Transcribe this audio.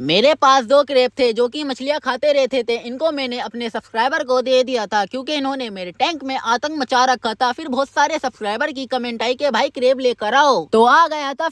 मेरे पास दो क्रेप थे जो कि मछलियाँ खाते रहते थे। इनको मैंने अपने सब्सक्राइबर को दे दिया था, क्योंकि इन्होंने मेरे टैंक में आतंक मचा रखा था। फिर बहुत सारे सब्सक्राइबर की कमेंट आई कि, भाई, क्रेप लेकर आओ। तो आ गया था